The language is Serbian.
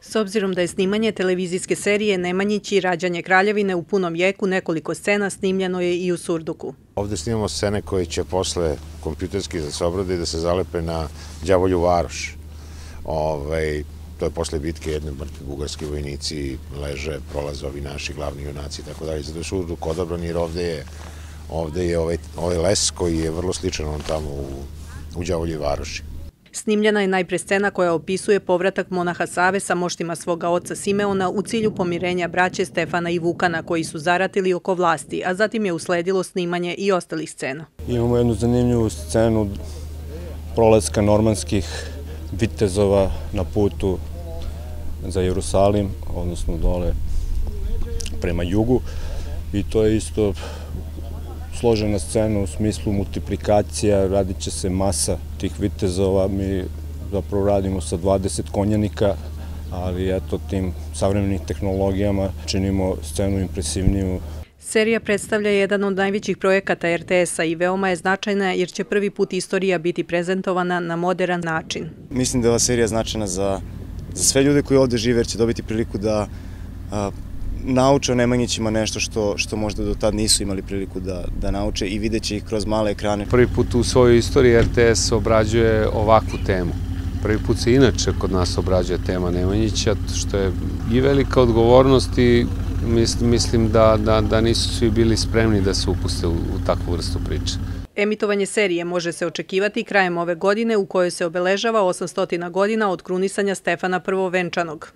S obzirom da je snimanje televizijske serije Nemanjići i rađanje kraljevine u punom jeku, nekoliko scena snimljeno je i u Surduku. Ovde snimamo scene koje će posle kompjuterski da se obrade i da se zalepe na Đavolju varoš. Ovaj, to je posle bitke jedne mrtve bugarski vojnici leže, prolaze ovi naši glavni junaci i tako dalje. Zato je Surduk odabran jer ovde je, ovde je ovaj, ovaj les koji je vrlo sličan on tamo u, u varoši. Snimljena je najpre scena koja opisuje povratak monaha Save sa moštima svoga oca Simeona u cilju pomirenja braće Stefana i Vukana koji su zaratili oko vlasti, a zatim je usledilo snimanje i ostalih scena. Imamo jednu zanimljivu scenu prolaska normanskih vitezova na putu za Jerusalim, odnosno dole prema jugu i to je isto složena scena u smislu multiplikacija, radit će se masa tih vitezova, mi zapravo radimo sa 20 konjanika, ali eto tim savremenim tehnologijama činimo scenu impresivniju. Serija predstavlja jedan od najvećih projekata RTS-a i veoma je značajna jer će prvi put istorija biti prezentovana na modern način. Mislim da je ova serija značajna za, za sve ljude koji ovde žive jer će dobiti priliku da a, nauče o Nemanjićima nešto što, što možda do tad nisu imali priliku da, da nauče i videće ih kroz male ekrane. Prvi put u svojoj istoriji RTS obrađuje ovakvu temu. Prvi put se inače kod nas obrađuje tema Nemanjića, što je i velika odgovornost i mislim da, da, da nisu svi bili spremni da se upuste u, u takvu vrstu priče. Emitovanje serije može se očekivati krajem ove godine u kojoj se obeležava 800 godina od krunisanja Stefana Prvovenčanog.